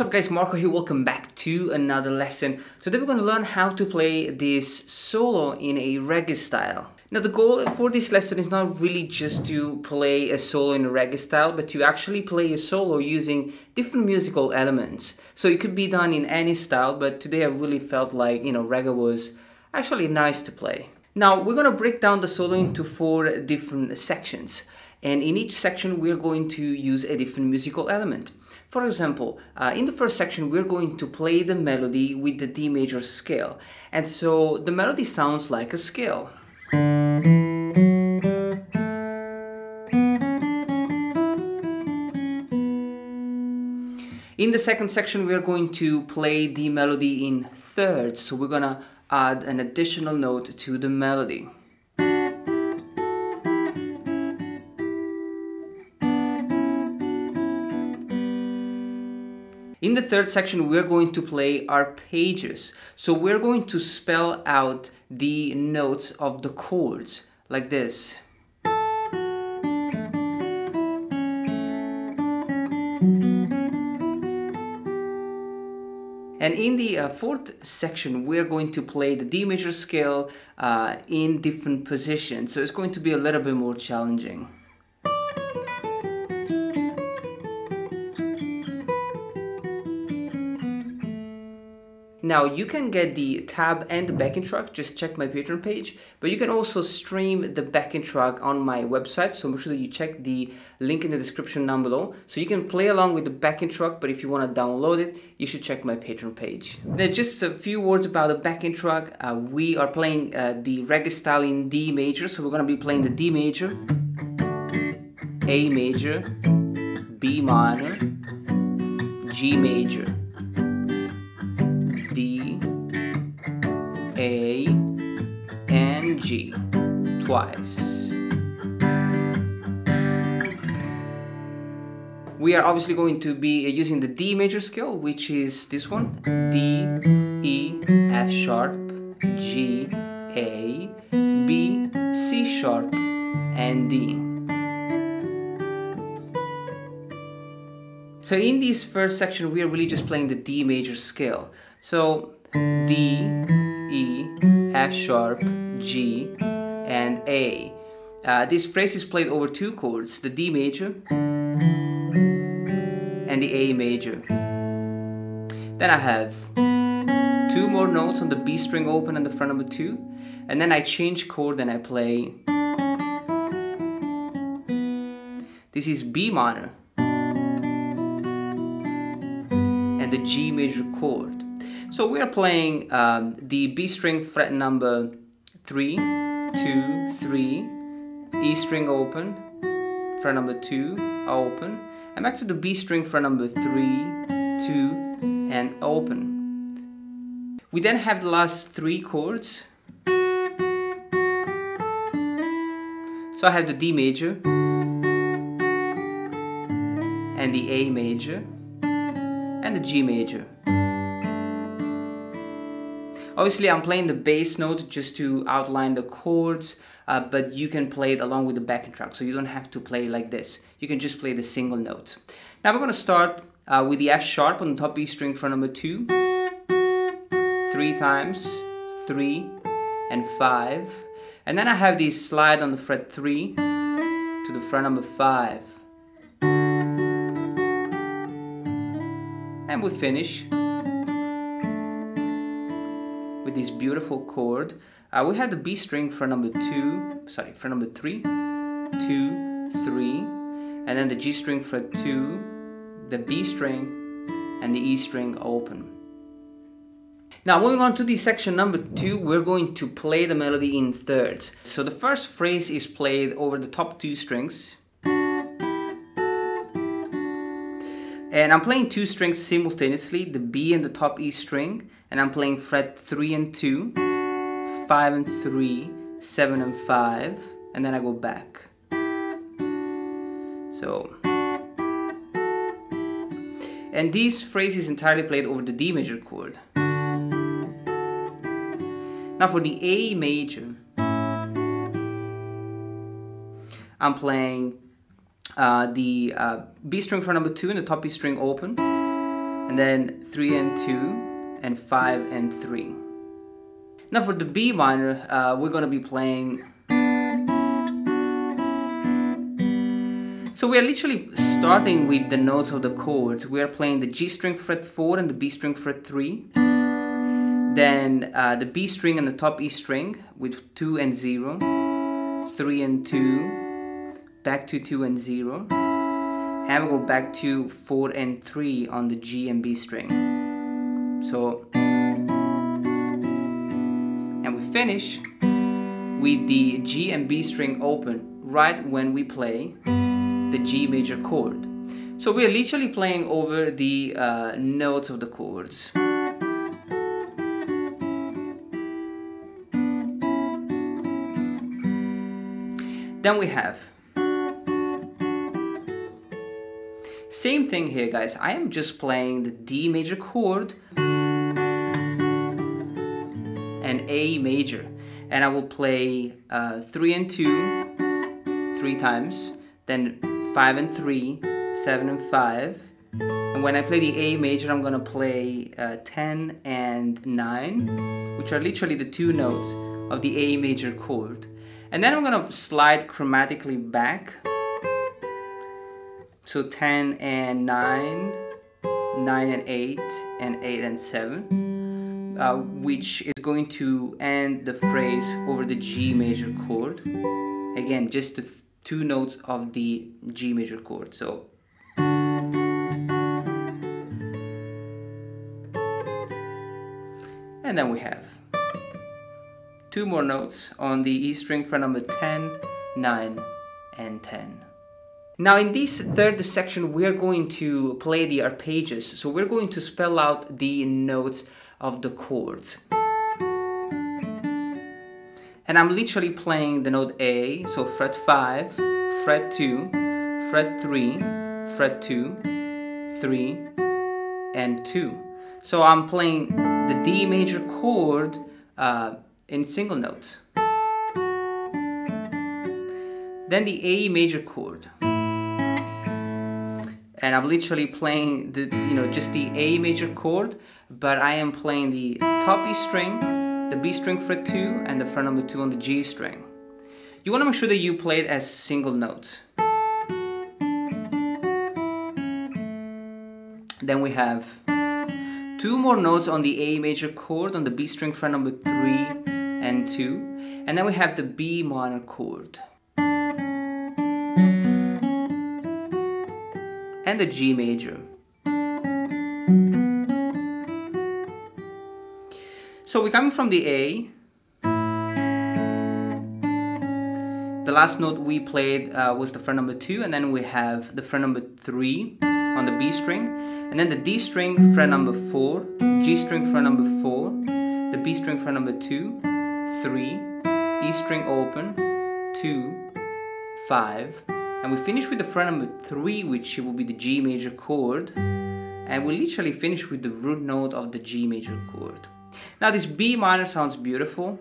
what's up guys, Marco here, welcome back to another lesson. Today we're going to learn how to play this solo in a reggae style. Now the goal for this lesson is not really just to play a solo in a reggae style, but to actually play a solo using different musical elements. So it could be done in any style, but today I really felt like, you know, reggae was actually nice to play. Now we're going to break down the solo into four different sections and in each section we're going to use a different musical element. For example, uh, in the first section we're going to play the melody with the D major scale and so the melody sounds like a scale. In the second section we're going to play the melody in thirds so we're gonna add an additional note to the melody. In the third section, we're going to play arpeggios. So we're going to spell out the notes of the chords like this. And in the uh, fourth section, we're going to play the D major scale uh, in different positions. So it's going to be a little bit more challenging. Now you can get the tab and the backing track, just check my Patreon page, but you can also stream the backing track on my website, so make sure that you check the link in the description down below. So you can play along with the backing track, but if you want to download it, you should check my Patreon page. Now just a few words about the backing track. Uh, we are playing uh, the reggae style in D major, so we're going to be playing the D major, A major, B minor, G major. A and G twice. We are obviously going to be uh, using the D major scale, which is this one D, E, F sharp, G, A, B, C sharp, and D. So in this first section, we are really just playing the D major scale. So D, E, F sharp, G, and A. Uh, this phrase is played over two chords, the D major and the A major. Then I have two more notes on the B string open and the fret number two, and then I change chord and I play. This is B minor and the G major chord. So we are playing um, the B string fret number 3, 2, 3, E string open, fret number 2, open, and back to the B string fret number 3, 2, and open. We then have the last three chords. So I have the D major, and the A major, and the G major. Obviously I'm playing the bass note just to outline the chords, uh, but you can play it along with the backing track, so you don't have to play like this. You can just play the single note. Now we're gonna start uh, with the F sharp on the top E string for number two, three times, three, and five. And then I have this slide on the fret three to the fret number five. And we finish with this beautiful chord. Uh, we had the B string for number two, sorry, for number three, two, three, and then the G string for two, the B string, and the E string open. Now moving on to the section number two, we're going to play the melody in thirds. So the first phrase is played over the top two strings. And I'm playing two strings simultaneously, the B and the top E string, and I'm playing fret 3 and 2, 5 and 3, 7 and 5, and then I go back. So, and this phrase is entirely played over the D major chord. Now for the A major, I'm playing uh, the uh, B string for number 2 and the top B string open, and then 3 and 2, and 5 and 3. Now for the B minor, uh, we're going to be playing... So we are literally starting with the notes of the chords. We are playing the G string fret 4 and the B string fret 3. Then uh, the B string and the top E string with 2 and zero, three and 2. Back to 2 and 0. And we go back to 4 and 3 on the G and B string. So and we finish with the G and B string open right when we play the G major chord. So we're literally playing over the uh, notes of the chords. Then we have same thing here guys I am just playing the D major chord and A major. And I will play uh, 3 and 2 three times, then 5 and 3, 7 and 5. And when I play the A major, I'm gonna play uh, 10 and 9, which are literally the two notes of the A major chord. And then I'm gonna slide chromatically back. So 10 and 9, 9 and 8, and 8 and 7 uh, which is going to end the phrase over the G major chord. Again, just the two notes of the G major chord. So and then we have two more notes on the E string for number 10, 9, and 10. Now in this third section we are going to play the arpeggios, so we're going to spell out the notes of the chords. And I'm literally playing the note A, so fret 5, fret 2, fret 3, fret 2, 3, and 2. So I'm playing the D major chord uh, in single notes. Then the A major chord. And I'm literally playing the, you know, just the A major chord but I am playing the top E string, the B string fret 2, and the fret number 2 on the G string. You want to make sure that you play it as single notes. Then we have two more notes on the A major chord on the B string fret number 3 and 2. And then we have the B minor chord. And the G major. So we're coming from the A. The last note we played uh, was the fret number 2 and then we have the fret number 3 on the B string and then the D string fret number 4, G string fret number 4, the B string fret number 2, 3, E string open, 2, 5 and we finish with the fret number 3 which will be the G major chord and we literally finish with the root note of the G major chord. Now this B minor sounds beautiful.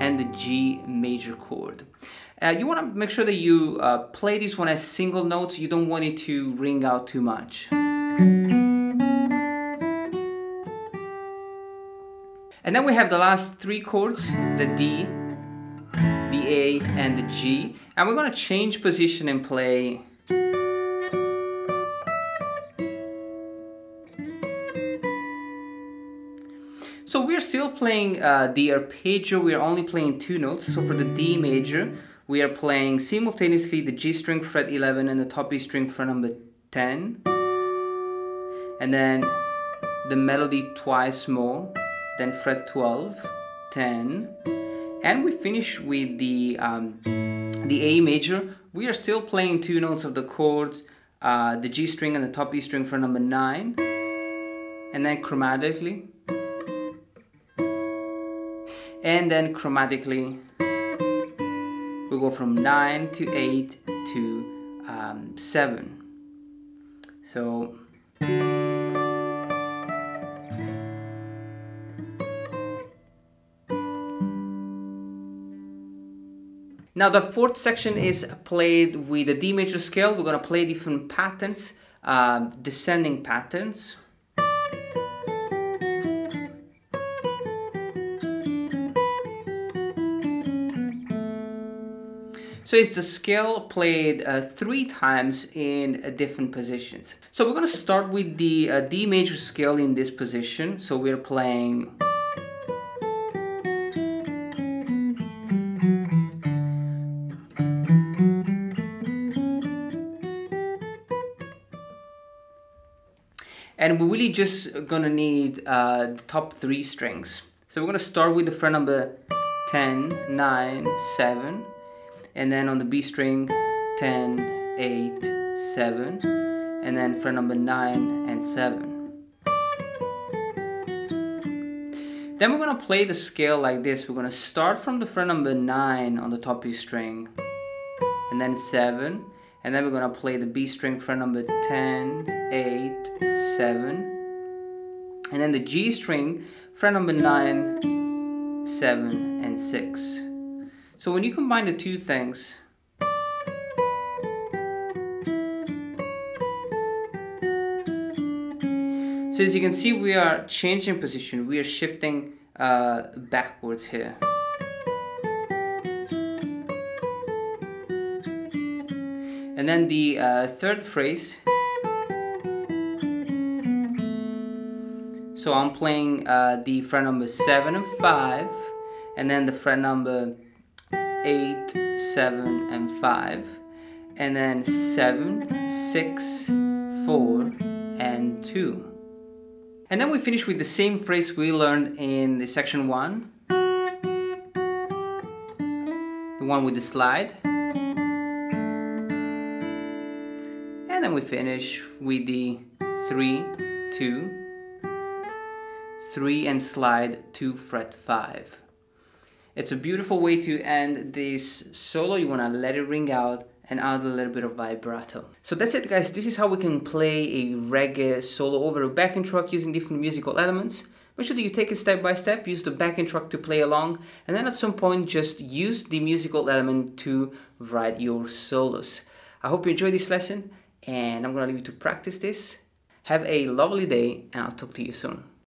And the G major chord. Uh, you want to make sure that you uh, play this one as single notes. You don't want it to ring out too much. And then we have the last three chords, the D, the A and the G and we're going to change position and play So we're still playing uh, the arpeggio, we're only playing two notes. So for the D major, we are playing simultaneously the G string fret 11 and the top E string fret number 10. And then the melody twice more, then fret 12, 10, and we finish with the um, the A major. We are still playing two notes of the chords, uh, the G string and the top E string for number nine, and then chromatically, and then chromatically, we go from nine to eight to um, seven. So. Now the fourth section is played with a D major scale. We're gonna play different patterns, um, descending patterns. So it's the scale played uh, three times in uh, different positions. So we're gonna start with the uh, D major scale in this position. So we're playing and we're really just gonna need uh, the top three strings. So we're gonna start with the fret number 10, 9, 7, and then on the B string 10, 8, 7 and then fret number 9 and 7. Then we're gonna play the scale like this. We're gonna start from the fret number 9 on the top B string and then 7 and then we're gonna play the B string fret number 10, 8, 7 and then the G string fret number 9, 7 and 6. So when you combine the two things, so as you can see we are changing position, we are shifting uh, backwards here. And then the uh, third phrase, so I'm playing uh, the fret number 7 and 5, and then the fret number 8, 7, and 5. And then 7, 6, 4, and 2. And then we finish with the same phrase we learned in the section 1. The one with the slide. We finish with the 3, 2, 3 and slide to fret 5. It's a beautiful way to end this solo. You want to let it ring out and add a little bit of vibrato. So that's it guys, this is how we can play a reggae solo over a backing track using different musical elements. Make sure that you take it step by step, use the backing track to play along, and then at some point just use the musical element to write your solos. I hope you enjoyed this lesson, and I'm gonna leave you to practice this. Have a lovely day, and I'll talk to you soon.